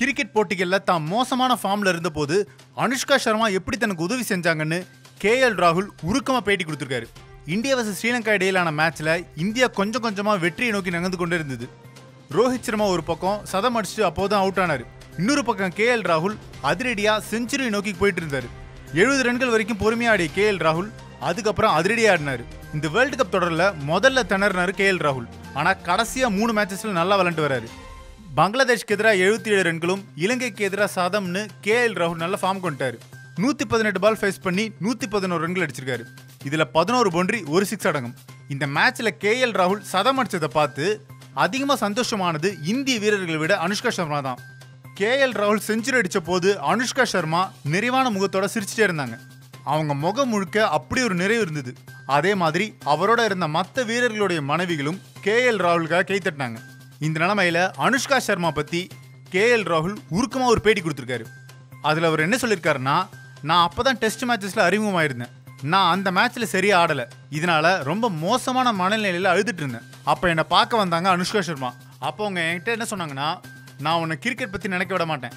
Cricket போட்டிகளில் தான் மோசமான ஃபார்மில் இருந்தபோது அனுஷ்கா சர்மா எப்படி தனக்கு உதவி செஞ்சாங்கன்னு கேஎல் ராகுல் உருக்கமாக பேட்டி கொடுத்துருக்காரு. இந்தியா வர்சஸ் ஸ்ரீலங்கா இடையிலான மேட்ச்சில் இந்தியா கொஞ்சம் கொஞ்சமாக வெற்றியை நோக்கி நகர்ந்து கொண்டே இருந்தது. ரோஹித் சர்மா ஒரு பக்கம் சதம் அடிச்சுட்டு அப்போதான் அவுட் ஆனார். இன்னொரு பக்கம் கேஎல் ராகுல் அதிரடியாக செஞ்சுரி நோக்கி போயிட்டு இருந்தார். எழுபது ரன்கள் வரைக்கும் பொறுமையாக ஆடிய கேஎல் ராகுல் அதுக்கப்புறம் அதிரடியாக ஆடினாரு. இந்த வேர்ல்டு கப் தொடரில் முதல்ல திணறினாரு கேஎல் ராகுல். ஆனால் கடைசியாக மூணு மேட்சஸில் நல்லா விளாண்டு வராரு. பங்களாதேஷ்க்கு எதிராக எழுபத்தி ஏழு ரன்களும் இலங்கைக்கு எதிராக சதம்னு கேஎல் ராகுல் நல்ல ஃபார்ம் கொண்டாரு நூத்தி பதினெட்டு பால் ஃபேஸ் பண்ணி நூத்தி பதினோரு ரன்கள் அடிச்சிருக்காரு. இதுல பதினோரு பவுண்டரி ஒரு சிக்ஸ் அடங்கும். இந்த மேட்ச்ல கேஎல் ராகுல் சதம் அடிச்சதை பார்த்து அதிகமாக சந்தோஷமானது இந்திய வீரர்களை விட அனுஷ்கா சர்மா தான். கேஎல் ராகுல் செஞ்சுரி அடித்த போது அனுஷ்கா சர்மா நிறைவான முகத்தோட சிரிச்சுட்டே இருந்தாங்க. அவங்க முகம் முழுக்க அப்படி ஒரு நிறைவு இருந்தது. அதே மாதிரி அவரோட இருந்த மற்ற வீரர்களுடைய மனைவிகளும் கேஎல் ராகுலுக்காக கைத்தட்டினாங்க இந்த நிலைமையில அனுஷ்கா சர்மா பத்தி கேஎல் ராகுல் உருக்கமா ஒரு பேட்டி கொடுத்துருக்காரு. அதுல அவர் என்ன சொல்லியிருக்காருன்னா நான் அப்பதான் டெஸ்ட் மேட்சஸ்ல அறிமுகமாயிருந்தேன். நான் அந்த மேட்ச்ல சரியா ஆடல. இதனால ரொம்ப மோசமான மனநிலையில அழுதுட்டு இருந்தேன். அப்ப என்னை பார்க்க வந்தாங்க அனுஷ்கா சர்மா. அப்போ அவங்க என்கிட்ட என்ன சொன்னாங்கன்னா நான் உன்னை கிரிக்கெட் பத்தி நினைக்க விட மாட்டேன்.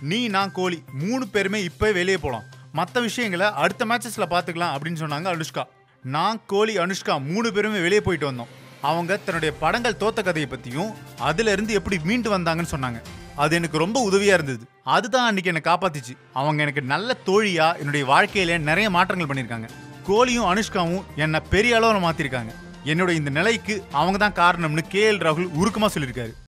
நீ நான் கோலி மூணு பேருமே இப்போ வெளியே போகலாம் மற்ற விஷயங்களை அடுத்த மேட்சஸ்ல பார்த்துக்கலாம் அப்படின்னு சொன்னாங்க அனுஷ்கா. நான் கோலி அனுஷ்கா மூணு பேருமே வெளியே போயிட்டு வந்தோம். அவங்க தன்னுடைய படங்கள் தோத்த கதையை பற்றியும் அதுலேருந்து எப்படி மீண்டு வந்தாங்கன்னு சொன்னாங்க. அது எனக்கு ரொம்ப உதவியாக இருந்தது. அதுதான் அன்றைக்கி என்னை காப்பாத்திச்சு. அவங்க எனக்கு நல்ல தோழியாக என்னுடைய வாழ்க்கையில நிறைய மாற்றங்கள் பண்ணியிருக்காங்க. கோலியும் அனுஷ்காவும் என்னை பெரிய அளவில் மாற்றிருக்காங்க என்னோட இந்த நிலைக்கு அவங்க தான் காரணம்னு கே எல் ராகுல் உருக்கமாக சொல்லியிருக்காரு.